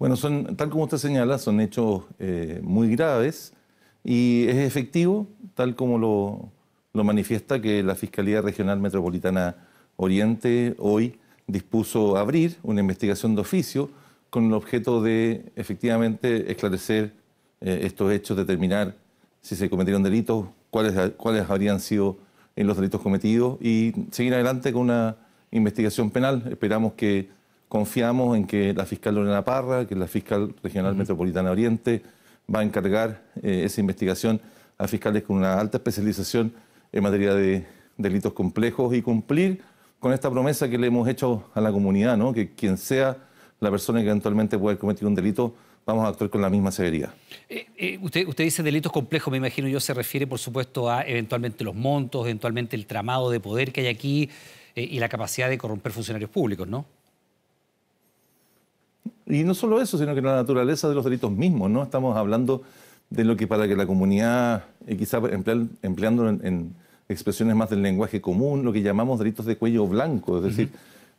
Bueno, son, tal como usted señala, son hechos eh, muy graves y es efectivo, tal como lo, lo manifiesta que la Fiscalía Regional Metropolitana Oriente hoy dispuso abrir una investigación de oficio con el objeto de efectivamente esclarecer eh, estos hechos, determinar si se cometieron delitos, cuáles, cuáles habrían sido en los delitos cometidos y seguir adelante con una investigación penal. Esperamos que confiamos en que la fiscal Lorena Parra, que es la fiscal regional metropolitana Oriente, va a encargar eh, esa investigación a fiscales con una alta especialización en materia de delitos complejos y cumplir con esta promesa que le hemos hecho a la comunidad, ¿no? que quien sea la persona que eventualmente pueda cometer un delito, vamos a actuar con la misma severidad. Eh, eh, usted, usted dice delitos complejos, me imagino yo, se refiere por supuesto a eventualmente los montos, eventualmente el tramado de poder que hay aquí eh, y la capacidad de corromper funcionarios públicos, ¿no? Y no solo eso, sino que la naturaleza de los delitos mismos, ¿no? Estamos hablando de lo que para que la comunidad, quizá empleando en, expresiones más del lenguaje común, lo que llamamos delitos de cuello blanco, es decir,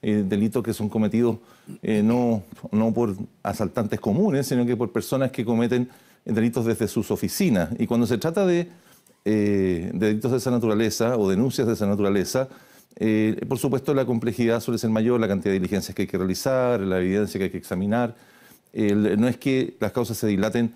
eh, delitos que son cometidos eh, no, no por asaltantes comunes, sino que por personas que cometen delitos desde sus oficinas. Y cuando se trata de, eh, delitos de esa naturaleza o denuncias de esa naturaleza, por supuesto la complejidad suele ser mayor, la cantidad de diligencias que hay que realizar, la evidencia que hay que examinar. no es que las causas se dilaten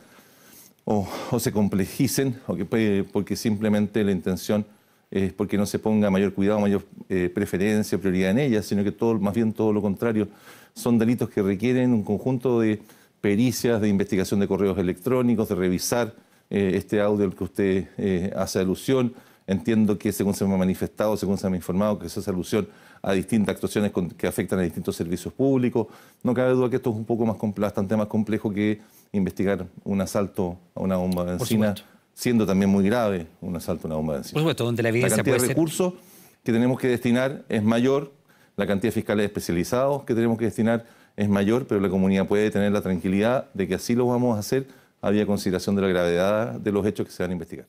o, se complejicen, o que, porque simplemente la intención es porque no se ponga mayor cuidado, mayor eh, preferencia, prioridad en ellas, sino que todo, más bien todo lo contrario. Son delitos que requieren un conjunto de pericias, de investigación de correos electrónicos, de revisar eh, este audio al que usted eh, hace alusión. Entiendo que según se me ha manifestado, según se me ha informado, que se hace alusión a distintas actuaciones que afectan a distintos servicios públicos. No cabe duda que esto es un poco más bastante más complejo que investigar un asalto a una bomba de benzina siendo también muy grave un asalto a una bomba de Por supuesto, donde la evidencia La cantidad de recursos que tenemos que destinar es mayor, la cantidad de fiscales especializados que tenemos que destinar es mayor, pero la comunidad puede tener la tranquilidad de que así lo vamos a hacer había consideración de la gravedad de los hechos que se van a investigar.